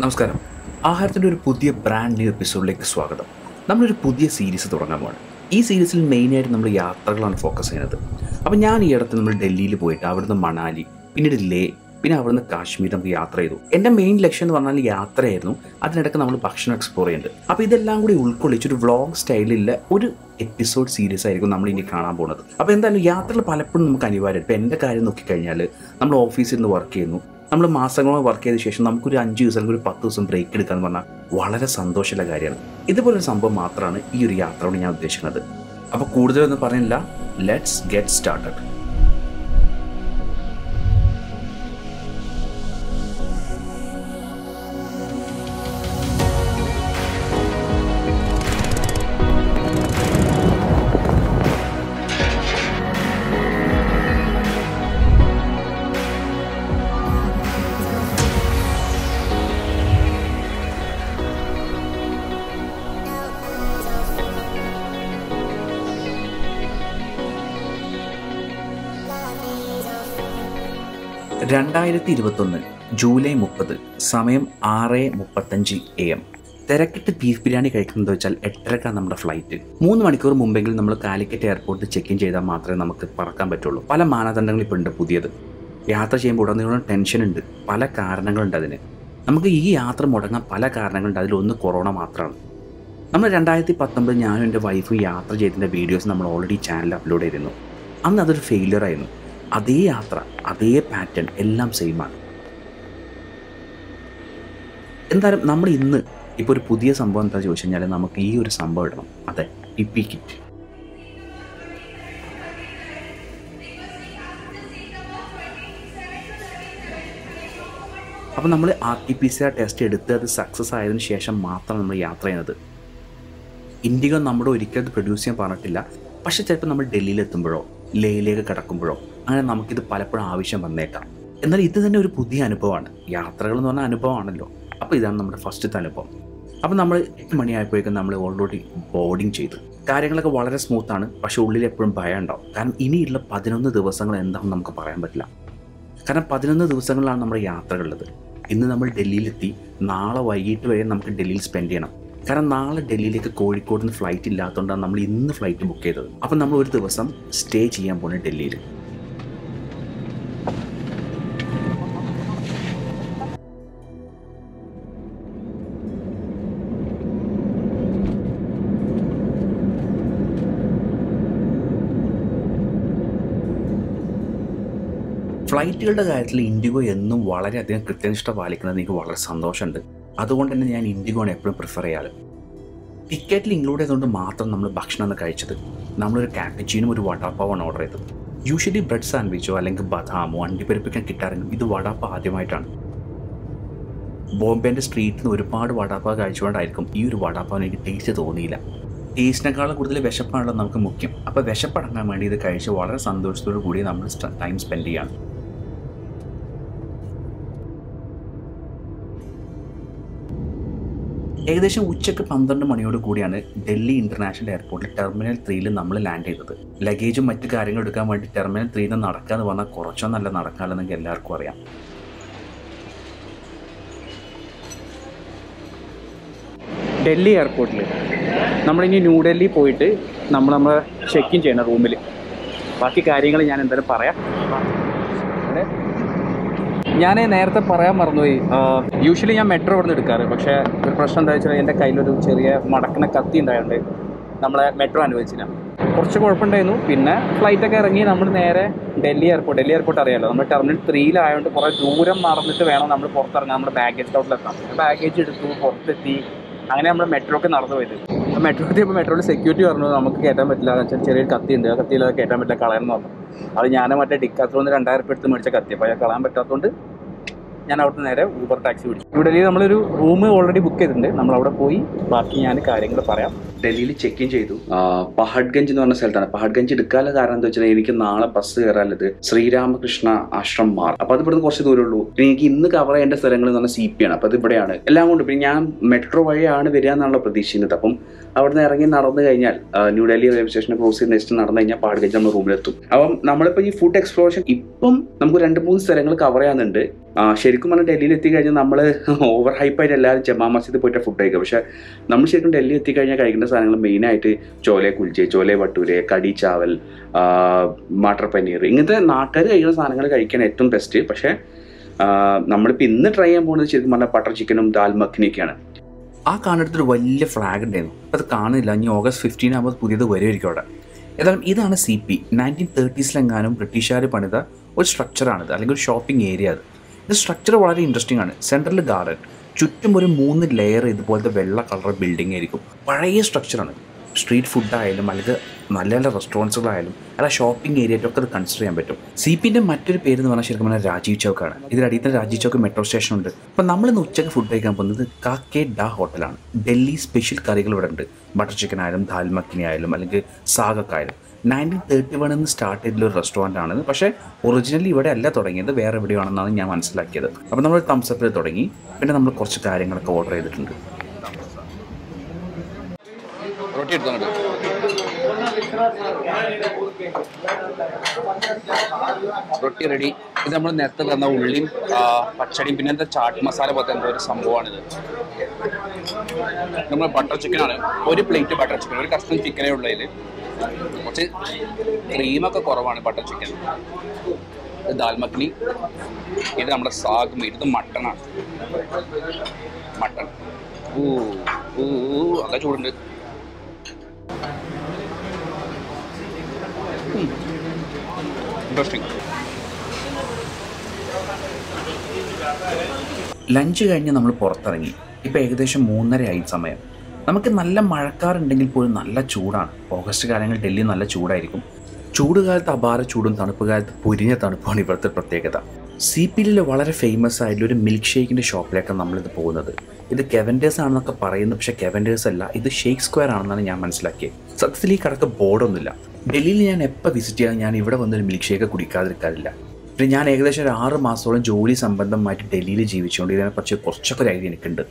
നമസ്കാരം. ആഹാരത്തിന്റെ ഒരു പുതിയ ബ്രാൻഡ് ന്യൂ എപ്പിസോഡിലേക്ക് സ്വാഗതം. നമ്മളൊരു പുതിയ സീരീസ് തുടങ്ങാൻ പോകണം ഈ സീരീസിൽ മെയിനായിട്ട് നമ്മൾ യാത്രകളാണ് ഫോക്കസ് ചെയ്യുന്നത്. അപ്പോൾ ഞാൻ ഈ അടുത്ത് നമ്മൾ ഡൽഹിയിൽ പോയിട്ട് അവിടുന്ന് മണാലി പിന്നീട് ലേ പിന്നെ അവിടുന്ന് കാശ്മീർ നമുക്ക് യാത്ര ചെയ്തു. എന്റെ മെയിൻ ലക്ഷ്യം എന്ന് പറഞ്ഞാൽ യാത്രയായിരുന്നു. അതിനിടയ്ക്ക് നമ്മൾ ഭക്ഷണം എക്സ്പ്ലോർ ചെയ്യുന്നുണ്ട് അപ്പോൾ ഇതെല്ലാം കൂടി ഉൾക്കൊള്ളിച്ചൊരു വ്ളോഗ് സ്റ്റൈലിലുള്ള ഒരു എപ്പിസോഡ് സീരീസ് ആയിരിക്കും നമ്മൾ ഇനി കാണാൻ പോകുന്നത് അപ്പോൾ എന്തായാലും യാത്രകൾ പലപ്പോഴും നമുക്ക് അനിവാര്യം ഇപ്പോൾ എന്റെ കാര്യം നോക്കിക്കഴിഞ്ഞാൽ നമ്മൾ ഓഫീസിൽ നിന്ന് വർക്ക് ചെയ്യുന്നു. നമ്മൾ മാസങ്ങളോളം വർക്ക് ചെയ്ത ശേഷം നമുക്കൊരു അഞ്ച് ദിവസം അല്ലെങ്കിൽ ഒരു പത്ത് ദിവസം ബ്രേക്ക് എടുക്കുക എന്ന് പറഞ്ഞാൽ വളരെ സന്തോഷമുള്ള കാര്യമാണ്. ഇതുപോലൊരു സംഭവം മാത്രമാണ് ഈ ഒരു കൊണ്ട് ഞാൻ ഉദ്ദേശിക്കുന്നത്. അപ്പോൾ കൂടുതലൊന്നും പറയുന്നില്ല ലെറ്റ്സ് ഗെറ്റ് സ്റ്റാർട്ടഡ് രണ്ടായിരത്തി ഇരുപത്തൊന്ന് ജൂലൈ മുപ്പത് സമയം ആറ് മുപ്പത്തഞ്ച് എ എം. തിരക്കിട്ട് ബീഫ് ബിരിയാണി കഴിക്കുന്നത് വെച്ചാൽ എട്ടരക്കാണ് നമ്മുടെ ഫ്ലൈറ്റ്. മൂന്ന് മണിക്കൂർ മുമ്പെങ്കിലും നമ്മൾ കാലിക്കറ്റ് എയർപോർട്ടിൽ ചെക്ക് ഇൻ ചെയ്താൽ മാത്രമേ നമുക്ക് പറക്കാൻ പറ്റുള്ളൂ. പല മാനദണ്ഡങ്ങൾ ഇപ്പോൾ ഉണ്ട് പുതിയത്. യാത്ര ചെയ്യുമ്പോൾ ഉടനീളം ടെൻഷൻ ഉണ്ട്. പല കാരണങ്ങളുണ്ട് അതിന്. നമുക്ക് ഈ യാത്ര മുടങ്ങാൻ പല കാരണങ്ങളുണ്ട്. അതിലൊന്ന് കൊറോണ മാത്രമാണ്. നമ്മൾ രണ്ടായിരത്തി പത്തൊമ്പത് ഞാനും എന്റെ വൈഫും യാത്ര ചെയ്തതിന്റെ വീഡിയോസ് നമ്മൾ ഓൾറെഡി ചാനലിൽ അപ്ലോഡ് ചെയ്തിരുന്നു. അന്ന് അതൊരു ഫെയിലിയർ ആയിരുന്നു. അതേ യാത്ര അതേ പാറ്റേൺ എല്ലാം സെയിമാണ് എന്തായാലും നമ്മൾ ഇന്ന് ഇപ്പോൾ ഒരു പുതിയ സംഭവം എന്താ ചോദിച്ചു കഴിഞ്ഞാൽ നമുക്ക് ഈ ഒരു സംഭവം ഇടണം. അതെ പി പി കിറ്റ് അപ്പോൾ നമ്മൾ R T P C R test എടുത്ത് അത് സക്സസ് ആയതിനു ശേഷം മാത്രം നമ്മൾ യാത്ര ചെയ്യുന്നത്. ഇൻഡിഗോ നമ്മുടെ ഒരിക്കലും പ്രൊഡ്യൂസ് ചെയ്യാൻ പറഞ്ഞിട്ടില്ല. പക്ഷേ ചിലപ്പോൾ നമ്മൾ ഡൽഹിയിൽ എത്തുമ്പോഴോ ലേയിലേക്ക് കിടക്കുമ്പോഴോ അങ്ങനെ നമുക്കിത് പലപ്പോഴും ആവശ്യം വന്നേക്കാം. എന്നാൽ ഇത് തന്നെ ഒരു പുതിയ അനുഭവമാണ്. യാത്രകൾ എന്ന് പറഞ്ഞാൽ അനുഭവമാണല്ലോ. അപ്പോൾ ഇതാണ് നമ്മുടെ ഫസ്റ്റത്തെ അനുഭവം. അപ്പോൾ നമ്മൾ എട്ട് മണിയായപ്പോഴേക്കും നമ്മൾ ഓൾറെഡി ബോർഡിങ് ചെയ്തു. കാര്യങ്ങളൊക്കെ വളരെ സ്മൂത്താണ് പക്ഷേ ഉള്ളിൽ എപ്പോഴും ഭയം ഉണ്ടാവും. കാരണം ഇനിയുള്ള പതിനൊന്ന് ദിവസങ്ങൾ എന്താണെന്ന് നമുക്ക് പറയാൻ പറ്റില്ല. കാരണം പതിനൊന്ന് ദിവസങ്ങളിലാണ് നമ്മുടെ യാത്രകളുള്ളത്. ഇന്ന് നമ്മൾ ഡൽഹിയിലെത്തി. നാളെ വൈകിട്ട് വരെ നമുക്ക് ഡൽഹിയിൽ സ്പെൻഡ് ചെയ്യണം. കാരണം നാളെ ഡൽഹിയിലേക്ക് കോഴിക്കോട് നിന്ന് ഫ്ലൈറ്റ് ഇല്ലാത്തതുകൊണ്ടാണ് നമ്മൾ ഇന്ന് ഫ്ലൈറ്റ് ബുക്ക് ചെയ്തത്. അപ്പം നമ്മൾ ഒരു ദിവസം സ്റ്റേ ചെയ്യാൻ പോകുന്നത് ഡൽഹിയിൽ. ഫ്ലൈറ്റുകളുടെ കാര്യത്തിൽ ഇൻഡിഗോ എന്നും വളരെയധികം കൃത്യനിഷ്ഠ പാലിക്കുന്നത് എനിക്ക് വളരെ സന്തോഷമുണ്ട്. അതുകൊണ്ട് തന്നെ ഞാൻ ഇൻഡിഗോണ് എപ്പോഴും പ്രിഫർ ചെയ്യാറ്. ടിക്കറ്റിൽ ഇൻക്ലൂഡ് ചെയ്തുകൊണ്ട് മാത്രം നമ്മൾ ഭക്ഷണം ഒന്ന് കഴിച്ചത്. നമ്മളൊരു കാപ്പിച്ചീനും ഒരു വടാപ്പാവാണ് ഓർഡർ ചെയ്തത്. യൂഷ്വലി ബ്രെഡ് സാൻഡ്വിച്ചോ അല്ലെങ്കിൽ ബദാമോ അണ്ടിപ്പരിപ്പിക്കാൻ കിട്ടാറെങ്കിലും ഇത് വടാപ്പ ആദ്യമായിട്ടാണ്. ബോംബെന്റെ സ്ട്രീറ്റിൽ നിന്ന് ഒരുപാട് വടാപ്പ കഴിച്ചുകൊണ്ടായിരിക്കും ഈ ഒരു വടാപ്പാവിന് എനിക്ക് ടേസ്റ്റ് തോന്നിയില്ല. ടേസ്റ്റിനേക്കാളും കൂടുതൽ വിശപ്പാണല്ലോ നമുക്ക് മുഖ്യം. അപ്പോൾ വിശപ്പടങ്ങാൻ വേണ്ടി ഇത് കഴിച്ച് വളരെ സന്തോഷത്തോടു കൂടി നമ്മൾ ടൈം സ്പെൻഡ് ചെയ്യാണ്. ഏകദേശം ഉച്ചയ്ക്ക് പന്ത്രണ്ട് മണിയോട് കൂടിയാണ് ഡൽഹി ഇന്റർനാഷണൽ എയർപോർട്ടിൽ ടെർമിനൽ ത്രീയിൽ നമ്മൾ ലാൻഡ് ചെയ്തത്. ലഗേജും മറ്റു കാര്യങ്ങളും എടുക്കാൻ വേണ്ടി ടെർമിനൽ ത്രീയിൽ നിന്ന് നടക്കാന്ന് പറഞ്ഞാൽ കുറച്ചോ നല്ല നടക്കാമെന്ന് എല്ലാവർക്കും അറിയാം. ഡൽഹി എയർപോർട്ടിൽ നമ്മളിനി ന്യൂഡൽഹി പോയിട്ട് നമ്മൾ നമ്മൾ ചെക്ക് ഇൻ ചെയ്യണം റൂമിൽ ബാക്കി കാര്യങ്ങൾ ഞാൻ എന്തായാലും പറയാം. ഞാൻ നേരത്തെ പറയാൻ മറന്നുപോയി. യൂഷ്വലി ഞാൻ മെട്രോ ഇവിടെ നിന്ന് എടുക്കാറ്. പക്ഷേ ഒരു പ്രശ്നം എന്താ വെച്ചാൽ എന്റെ കയ്യിലൊരു ചെറിയ മടക്കുന്ന കത്തി ഉണ്ടായതുകൊണ്ട് നമ്മളെ മെട്രോ അനുവദിച്ചില്ല. കുറച്ച് കുഴപ്പമുണ്ടായിരുന്നു. പിന്നെ ഫ്ലൈറ്റൊക്കെ ഇറങ്ങി നമ്മൾ നേരെ ഡൽഹി എയർപോർട്ട് ഡൽഹി എയർപോർട്ട് അറിയാലോ? നമ്മൾ ടെർമിനൽ ത്രീയിലായതുകൊണ്ട് കുറേ ദൂരം മറന്നിട്ട് വേണം നമ്മൾ പുറത്തിറങ്ങാൻ. നമ്മുടെ ബാഗേജ് സ്റ്റോപ്പിലെത്താം ബാഗേജ് എടുത്തു പുറത്തെത്തി. അങ്ങനെ നമ്മൾ മെട്രോക്ക് നടന്നു പോയത്. മെട്രോ എത്തിയപ്പോൾ മെട്രോയിൽ സെക്യൂരിറ്റി പറഞ്ഞു നമുക്ക് കയറ്റാൻ പറ്റില്ല. എന്ന് വെച്ചാൽ ചെറിയൊരു കത്തി ഉണ്ട്. ആ കത്തിയിൽ കയറ്റാൻ പറ്റില്ല കളയാൻ പറഞ്ഞു. അത് ഞാൻ മറ്റേ ഡിക്കാത്തോന്ന് രണ്ടായിരം രൂപ എടുത്ത് മേടിച്ച കത്തി അപ്പോൾ കളയാൻ പറ്റാത്തതുകൊണ്ട് ഞാൻ അവിടുന്ന് നേരെ ഊബർ ടാക്സി പിടിച്ചു. ന്യൂഡൽഹിയിൽ നമ്മളൊരു റൂം ഓൾറെഡി ബുക്ക് ചെയ്തിട്ടുണ്ട്. നമ്മൾ അവിടെ പോയി ബാക്കി ഞാൻ കാര്യങ്ങൾ പറയാം. ഡൽഹിയിൽ ചെക്ക് ഇൻ ചെയ്തു. പഹഡ്ഗഞ്ച് എന്ന് പറഞ്ഞ സ്ഥലത്താണ്. പഹഡ്ഗഞ്ച് എടുക്കാനുള്ള കാരണം എന്താ വെച്ചാൽ എനിക്ക് നാളെ ബസ് കയറാനുള്ളത് ശ്രീരാമകൃഷ്ണ ആശ്രം മാർ. അപ്പൊ അത് ഇവിടുന്ന് കുറച്ച് ദൂരമേ ഉള്ളൂ. പിന്നെ എനിക്ക് ഇന്ന് കവർ ചെയ്യേണ്ട സ്ഥലങ്ങൾ എന്ന് പറഞ്ഞാൽ സി പി ആണ്. അപ്പൊ അത് ഇവിടെയാണ്. എല്ലാം കൊണ്ട് പിന്നെ ഞാൻ മെട്രോ വഴിയാണ് വരിക എന്നുള്ള പ്രതീക്ഷിക്കുന്നത്. അപ്പം അവിടുന്ന് ഇറങ്ങി നടന്നു കഴിഞ്ഞാൽ new New Delhi railway station cross ചെയ്ത് നെക്സ്റ്റ് നടന്നു കഴിഞ്ഞാൽ പാടുകഴിച്ച് നമ്മൾ റൂമിലെത്തും അപ്പം നമ്മളിപ്പോൾ ഈ ഫുഡ് എക്സ്പ്ലോറേഷൻ ഇപ്പം നമുക്ക് രണ്ട് മൂന്ന് സ്ഥലങ്ങൾ കവർ ചെയ്യാനുണ്ട്. ശരിക്കും പറഞ്ഞാൽ ഡൽഹിയിൽ എത്തിക്കഴിഞ്ഞാൽ നമ്മൾ ഓവർ ഹൈപ്പായിട്ട് എല്ലാവരും ജമാ മസ്ജിദ് പോയിട്ട് ഫുഡ് കഴിക്കുക പക്ഷേ നമ്മൾ ശരിക്കും ഡൽഹി എത്തിക്കഴിഞ്ഞാൽ കഴിക്കേണ്ട സാധനങ്ങൾ മെയിനായിട്ട് ചോലെ കുൽച്ചെ ചോലെ വട്ടൂര് കടി ചാവൽ മട്ടർ പനീർ ഇങ്ങനത്തെ നാട്ടുകാർ കഴിക്കുന്ന സാധനങ്ങൾ കഴിക്കാൻ ഏറ്റവും ബെസ്റ്റ് പക്ഷേ നമ്മളിപ്പോൾ ഇന്ന് ട്രൈ ചെയ്യാൻ പോകുന്നത് ശരിക്കും പറഞ്ഞാൽ ബട്ടർ ചിക്കനും ദാൽ മഖ്നിയൊക്കെയാണ് ആ കാണടുത്തൊരു വലിയ ഫ്ലാഗ് ഉണ്ടായിരുന്നു. അത് കാണുന്നില്ല. ഇനി ഓഗസ്റ്റ് ഫിഫ്റ്റീൻ ആകുമ്പോൾ പുതിയത് വരുമായിരിക്കും അവിടെ. ഏതായാലും ഇതാണ് സി പി നയന്റീൻ തേർട്ടീസിലെങ്ങാനും ബ്രിട്ടീഷുകാർ പണിത ഒരു സ്ട്രക്ചറാണിത് അല്ലെങ്കിൽ ഒരു ഷോപ്പിംഗ് ഏരിയ അത്. ഇത് സ്ട്രക്ചർ വളരെ ഇൻട്രസ്റ്റിംഗ് ആണ്. സെൻട്രൽ ഗാർഡൻ ചുറ്റും ഒരു മൂന്ന് ലെയർ ഇതുപോലത്തെ വെള്ള കളർ ബിൽഡിംഗ് ആയിരിക്കും. പഴയ സ്ട്രക്ചറാണ് സ്ട്രീറ്റ് ഫുഡായാലും അല്ലെങ്കിൽ നല്ല നല്ല റെസ്റ്റോറന്റ്സുകളായാലും അല്ല ഷോപ്പിംഗ് ഏരിയയിലൊക്കെ അത് കൺസിഡർ ചെയ്യാൻ പറ്റും. സി പിന്റെ മറ്റൊരു പേര് എന്ന് പറഞ്ഞാൽ ശരിക്കും പറഞ്ഞാൽ രാജീവ് ചൗക്കാണ് ഇതിനടിയിൽ തന്നെ രാജീവ് ചൗക്ക് മെട്രോ സ്റ്റേഷൻ ഉണ്ട്. അപ്പം നമ്മൾ ഇന്ന് ഉച്ചയ്ക്ക് ഫുഡ് കഴിക്കാൻ പോകുന്നത് കാക്കെ ഡാ ഹോട്ടലാണ് ഡൽഹി സ്പെഷ്യൽ കറികൾ ഇവിടെ ഉണ്ട്. ബട്ടർ ചിക്കൻ ആയാലും ദാൽ മക്കിനി ആയാലും അല്ലെങ്കിൽ സാഗക്കായാലും നയന്റീൻ തേർട്ടി വണ്ണിൽ നിന്ന് സ്റ്റാർട്ട് ചെയ്തിട്ടുള്ള ഒരു റെസ്റ്റോറന്റ് ആണ് പക്ഷേ ഒറിജിനലി ഇവിടെ അല്ല തുടങ്ങിയത് വേറെ എവിടെയാണെന്നാണ് ഞാൻ മനസ്സിലാക്കിയത്. അപ്പോൾ നമ്മൾ തംസപ്പിൽ തുടങ്ങി പിന്നെ നമ്മൾ കുറച്ച് കാര്യങ്ങളൊക്കെ ഓർഡർ ചെയ്തിട്ടുണ്ട്. റൊട്ടി റെഡി ഇത് നമ്മൾ നേരത്തെ തന്ന ഉള്ളിയും പച്ചടിയും പിന്നെ എന്താ ചാട്ട് മസാല പോലത്തെ എന്തോ ഒരു സംഭവമാണിത്. നമ്മൾ ബട്ടർ ചിക്കനാണ് ഒരു പ്ലേറ്റ് ബട്ടർ ചിക്കൻ ഒരു കസ്റ്റം ചിക്കനേ ഉള്ളതിൽ കുറച്ച് ക്രീമൊക്കെ കുറവാണ് ബട്ടർ ചിക്കൻ. ഇത് ദാൽ ഇത് നമ്മുടെ സാഗ് മീറ്റ് ഇത് മട്ടണാണ് മട്ടൺ ഊ ഊ നല്ല ചൂടുണ്ട്. ഇൻട്രസ്റ്റിംഗ് ലഞ്ച് കഴിഞ്ഞ് നമ്മൾ പുറത്തിറങ്ങി. ഇപ്പോൾ ഏകദേശം മൂന്നര ആയി സമയം. നമുക്ക് നല്ല മഴക്കാറുണ്ടെങ്കിൽ പോലും നല്ല ചൂടാണ്. ഓഗസ്റ്റ് കാലങ്ങളിൽ ഡൽഹി നല്ല ചൂടായിരിക്കും. ചൂട് കാലത്ത് അപാര ചൂടും തണുപ്പ് കാലത്ത് പൊരിഞ്ഞ തണുപ്പാണ് ഇവിടുത്തെ പ്രത്യേകത. സി പി എല്ലിൽ വളരെ ഫേമസ് ആയിട്ടുള്ള ഒരു മിൽക്ക് ഷേക്കിന്റെ ഷോപ്പിലേക്കാണ് നമ്മളിത് പോകുന്നത്. ഇത് കെവൻഡേഴ്സ് ആണെന്നൊക്കെ പറയുന്നു പക്ഷേ കെവൻഡേഴ്സ് അല്ല ഇത് ഷേക്ക് സ്ക്വയർ ആണെന്നാണ് ഞാൻ മനസ്സിലാക്കിയത്. സത്യത്തിൽ ഈ കടക്ക് ബോർഡൊന്നുമില്ല. ഡൽഹിയിൽ ഞാൻ എപ്പോൾ വിസിറ്റ് ചെയ്യാൻ ഞാൻ ഇവിടെ വന്നൊരു മിൽക്ക് ഷേക്ക് കുടിക്കാതിരിക്കാറില്ല. പിന്നെ ഞാൻ ഏകദേശം ഒരു ആറ് മാസത്തോളം ജോലി സംബന്ധമായിട്ട് ഡൽഹിയിൽ ജീവിച്ചുകൊണ്ട് ഇതിനെക്കുറിച്ച് കുറച്ചൊക്കെ ഒരു ഐഡിയ എനിക്കുണ്ട്.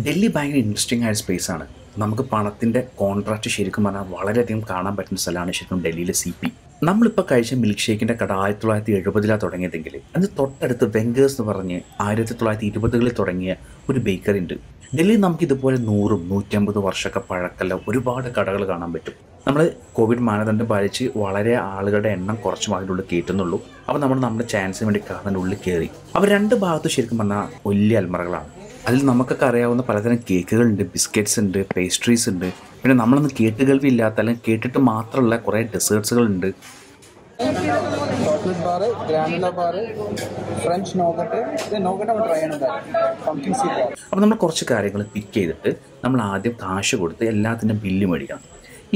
ഡൽഹി ഭയങ്കര ഇൻട്രസ്റ്റിംഗ് ആയ സ്പേസ് ആണ്. നമുക്ക് പണത്തിന്റെ കോൺട്രാക്റ്റ് ശരിക്കും പറഞ്ഞാൽ വളരെയധികം കാണാൻ പറ്റുന്ന സ്ഥലമാണ് ശരിക്കും ഡൽഹിയിലെ സി പി നമ്മളിപ്പോൾ കഴിച്ച മിൽക്ക് ഷേക്കിന്റെ കട ആയിരത്തി തൊള്ളായിരത്തി എഴുപതിലാണ് തുടങ്ങിയതെങ്കിൽ അതിന് തൊട്ടടുത്ത് വെങ്കേഴ്സ് എന്ന് പറഞ്ഞ് ആയിരത്തി തൊള്ളായിരത്തി ഇരുപതുകളിൽ തുടങ്ങിയ ഒരു ബേക്കറി ഉണ്ട്. ഡൽഹിയിൽ നമുക്ക് ഇതുപോലെ നൂറും നൂറ്റമ്പത് വർഷമൊക്കെ പഴക്കല്ല ഒരുപാട് കടകൾ കാണാൻ പറ്റും. നമ്മൾ കോവിഡ് മാനദണ്ഡം പാലിച്ച് വളരെ ആളുകളുടെ എണ്ണം കുറച്ച് അതിന്റെ ഉള്ളിൽ കയറ്റുന്നുള്ളൂ. അപ്പോൾ നമ്മൾ നമ്മുടെ ചാൻസിന് വേണ്ടി കാണാൻ ഉള്ളിൽ കയറി. അവർ രണ്ട് ഭാഗത്ത് ശരിക്കും പറഞ്ഞാൽ വലിയ അൽമറകളാണ്. അതിൽ നമുക്കൊക്കെ അറിയാവുന്ന പലതരം കേക്കുകളുണ്ട് ബിസ്ക്കറ്റ്സ് ഉണ്ട് പേസ്ട്രീസ് ഉണ്ട്. പിന്നെ നമ്മളൊന്നും കേട്ട് കേൾവി ഇല്ലാത്ത അല്ലെങ്കിൽ കേട്ടിട്ട് മാത്രമുള്ള കുറേ ഡെസേർട്സുകളുണ്ട് chocolate bar granola bar French nougat ഇത് നോക്കട്ട് നമ്മൾ ട്രൈ ചെയ്യണം അപ്പോൾ നമ്മൾ കുറച്ച് കാര്യങ്ങൾ പിക്ക് ചെയ്തിട്ട് നമ്മൾ ആദ്യം കാശ് കൊടുത്ത് എല്ലാത്തിന്റെ ബില്ല് മേടിക്കണം.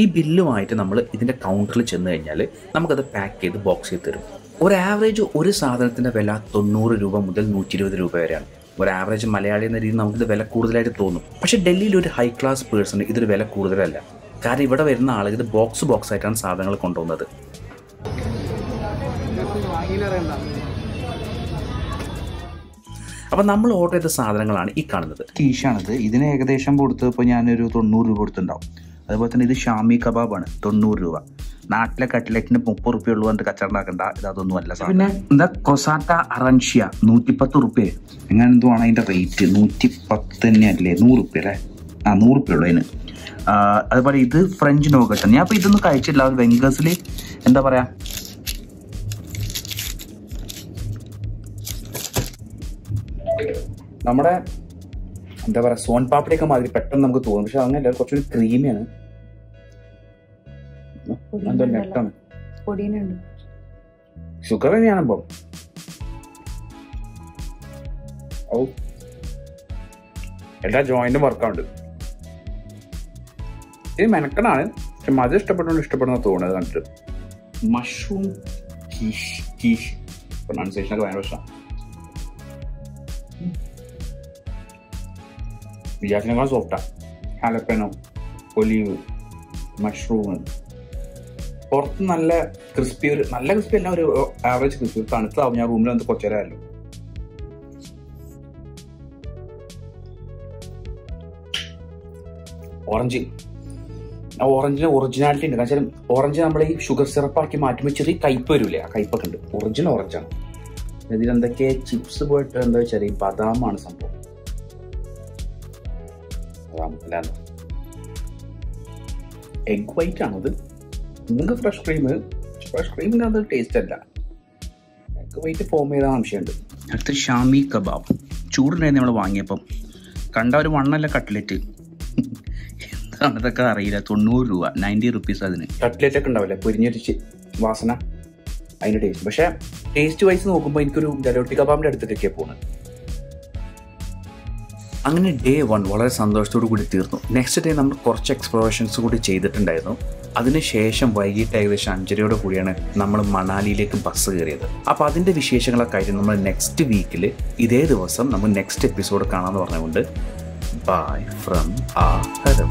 ഈ ബില്ലുമായിട്ട് നമ്മൾ ഇതിന്റെ കൗണ്ടറിൽ ചെന്ന് കഴിഞ്ഞാൽ നമുക്കത് പാക്ക് ചെയ്ത് ബോക്സ് ചെയ്ത് തരും. ഒരു ആവറേജ് ഒരു സാധനത്തിന്റെ വില തൊണ്ണൂറ് രൂപ മുതൽ നൂറ്റി ഇരുപത് രൂപ വരെയാണ്. ഒരു ആവറേജ് മലയാളി എന്ന രീതിയിൽ നമുക്കിത് വില കൂടുതലായിട്ട് തോന്നും. പക്ഷേ ഡൽഹിയിൽ ഒരു ഹൈ ക്ലാസ് പേഴ്സൺ ഇതൊരു വില കൂടുതലല്ല. കാരണം ഇവിടെ വരുന്ന ആളുകൾ ഇത് ബോക്സ് ബോക്സ് ആയിട്ടാണ് സാധനങ്ങൾ കൊണ്ടുപോകുന്നത്. അപ്പം നമ്മൾ ഓർഡർ ചെയ്ത സാധനങ്ങളാണ് ഈ കാണുന്നത്. കീഷാണിത് ഇതിന് ഏകദേശം കൊടുത്തപ്പോൾ ഞാനൊരു തൊണ്ണൂറ് രൂപ കൊടുത്തിട്ടുണ്ടാവും. അതുപോലെ തന്നെ ഇത് ഷാമി കബാബാണ്. തൊണ്ണൂറ് രൂപ. നാട്ടിലെ കട്ട്ലറ്റിന് മുപ്പത് റുപ്യ ഉള്ളൂ എന്നിട്ട് കച്ചവടം ഇത് അതൊന്നും അല്ല പിന്നെ? എന്താ? കൊസാറ്റ അറൻഷ്യ നൂറ്റിപ്പത്ത് റുപ്യ. എങ്ങനെ എന്തുവാണ് അതിന്റെ റേറ്റ്? നൂറ്റിപ്പത്ത് തന്നെയല്ലേ? നൂറ് റുപ്യ അല്ലേ? ആ നൂറ് റുപ്യ ഉള്ളൂ അതിന്. അതുപോലെ ഇത് ഫ്രഞ്ച് നോക്കട്ടെ ഞാൻ അപ്പോൾ ഇതൊന്നും കഴിച്ചിട്ടില്ല. വെങ്കേഴ്സിൽ എന്താ പറയാ? നമ്മുടെ എന്താ പറയാ സോൻ പാപ്പടിയൊക്കെ മാതിരി പെട്ടെന്ന് നമുക്ക് തോന്നും. പക്ഷെ അങ്ങനെയല്ല കുറച്ചൊരു ക്രീമിയാണ് എന്തോ ഷുഗർ ഇപ്പം. ഓ എല്ലാ ജോയിന്റും വർക്കൗണ്ട് ഇത് മെനക്കണാണ് പക്ഷെ മതി ഇഷ്ടപ്പെടുന്നതുകൊണ്ട് ഇഷ്ടപ്പെടുന്ന തോന്നുന്നത് കണ്ടിട്ട്. മഷ്റൂം കീഷ് കീഷ് പ്രൊണൗൺസിയേഷനൊക്കെ ഭയങ്കര പ്രശ്നമാണ് വിചാരിച്ചിനേക്കാൾ സോഫ്റ്റാ ഹാലപ്പനോ ഒലീവ് മഷ്റൂം പുറത്ത് നല്ല ക്രിസ്പി ഒരു നല്ല ക്രിസ്പി അല്ല ഒരു ആവറേജ് ക്രിസ്പി തണുത്താവും ഞാൻ റൂമിൽ വന്ന് കുറച്ചു നേരമല്ലോ ഓറഞ്ച്. ഓറഞ്ചിന് ഒറിജിനാലിറ്റി ഉണ്ട്. കാരണം ഓറഞ്ച് നമ്മൾ ഈ ഷുഗർ സിറപ്പാക്കി മാറ്റുമ്പോൾ ചെറിയ കയ്പ് വരില്ലേ ആ കയ്പൊക്കെ ഉണ്ട്. ഒറിജിനൽ ഓറഞ്ചാണ് ഇതിലെന്തൊക്കെ ചിപ്സ് പോയിട്ട് എന്താ വെച്ചാൽ ഈ ബദാമാണ് സംഭവം. എഗ് വൈറ്റ് ആണത് നിങ്ങൾക്ക് ഫ്രഷ് ക്രീം ഫ്രഷ് ക്രീമിന് അത് ടേസ്റ്റ് അല്ല. വെയിറ്റ് ഫോം ചെയ്ത ആവശ്യമുണ്ട് അടുത്ത ഷാമി കബാബ്. ചൂടുണ്ടായിരുന്നു നമ്മൾ വാങ്ങിയപ്പം. കണ്ട ഒരു വണ്ണല്ല കട്ട്ലറ്റ് എന്താണ് ഇതൊക്കെ അറിയില്ല. തൊണ്ണൂറ് രൂപ. നയന്റി റുപ്പീസ് അതിന്. കട്ട്ലറ്റ് ഒക്കെ ഉണ്ടാവില്ലേ? പൊരിഞ്ഞൊരിച്ച് വാസന. അതിന്റെ ടേസ്റ്റ് പക്ഷേ ടേസ്റ്റ് വൈസ് നോക്കുമ്പോൾ എനിക്കൊരു ജലോട്ടി കബാബിന്റെ അടുത്തേക്കൊക്കെ പോകുന്നത് അങ്ങനെ ഡേ വൺ വളരെ സന്തോഷത്തോടു കൂടി തീർന്നു. നെക്സ്റ്റ് ഡേ നമ്മൾ കുറച്ച് എക്സ്പ്ലോറേഷൻസ് കൂടി ചെയ്തിട്ടുണ്ടായിരുന്നു. അതിനുശേഷം വൈകിട്ട് ഏകദേശം അഞ്ചരയോട് കൂടിയാണ് നമ്മൾ മണാലിയിലേക്ക് ബസ് കയറിയത്. അപ്പോൾ അതിന്റെ വിശേഷങ്ങളൊക്കെ ആയിട്ട് നമ്മൾ നെക്സ്റ്റ് വീക്കിൽ ഇതേ ദിവസം നമ്മൾ നെക്സ്റ്റ് എപ്പിസോഡ് കാണാമെന്ന് പറഞ്ഞുകൊണ്ട് ബൈ ഫ്രം ആ ഹരം